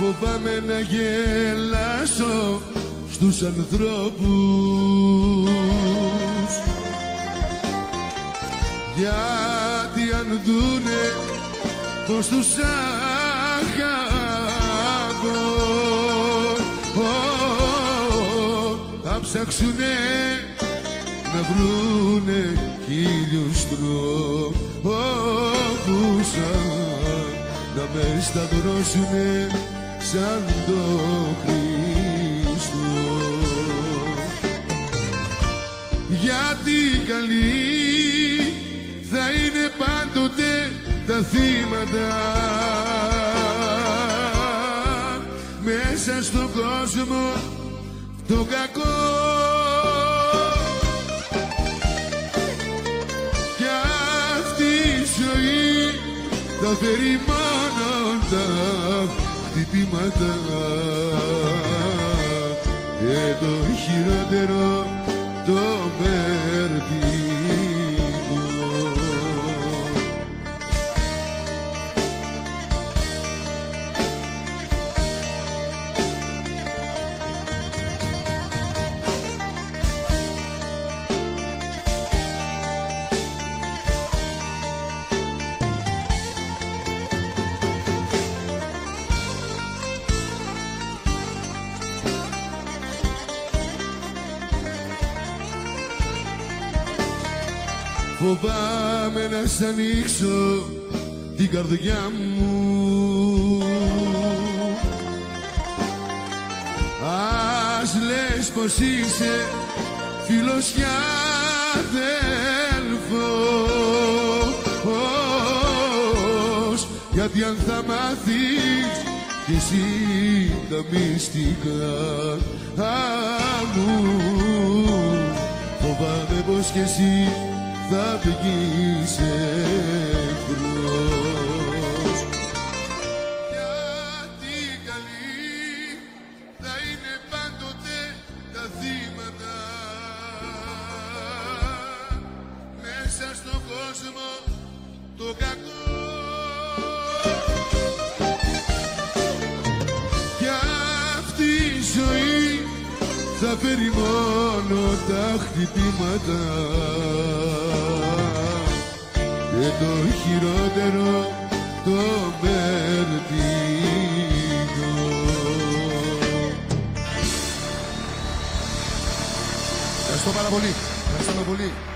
Φοβάμαι να γελάσω στους ανθρώπους. Γιατί αν δούνε πως τους αγαπώ θα ψάξουνε να βρουνε χίλιους τρόπους. Να με σταυρώσουνε σαν το Χριστό. Γιατί καλή θα είναι πάντοτε τα θύματα. Μέσα στον κόσμο το κακό. Κι αυτή η ζωή θα φέρει μόνο τα χτυπήματα και το χειρότερο Φοβάμαι να σ' ανοίξω την καρδιά μου. Ας λες πως είσαι φίλος κι αδέλφος. Γιατί αν θα μάθεις κι εσύ τα μυστικά μου. Φοβάμαι πως κι εσύ θα βγεις εχθρός. Γιατί καλή θα είναι πάντοτε τα θύματα. Μέσα στον κόσμο το κακό. Κι αυτή η ζωή θα φέρει μόνο τα χτυπήματα. και το χειρότερο το βερτίνο. Ευχαριστώ πάρα πολύ. Ευχαριστούμε πολύ.